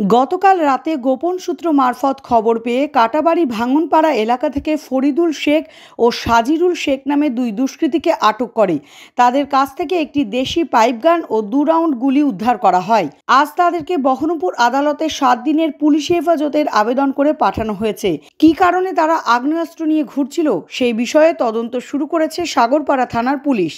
গতকাল রাতে গোপন সূত্র মারফত খবর পেয়ে কাটাবাড়ি ভাঙনপাড়া এলাকা থেকে ফরিদুল শেখ ও সাজিরুল শেখ নামে দুই দুষ্কৃতীকে আটক করে। তাদের কাছ থেকে একটি দেশি পাইপগান ও দু রাউন্ড গুলি উদ্ধার করা হয়। আজ তাদেরকে বহরমপুর আদালতে সাত দিনের পুলিশ হেফাজতের আবেদন করে পাঠানো হয়েছে। কী কারণে তারা আগ্নেয়াস্ত্র নিয়ে ঘুরছিল সেই বিষয়ে তদন্ত শুরু করেছে সাগরপাড়া থানার পুলিশ।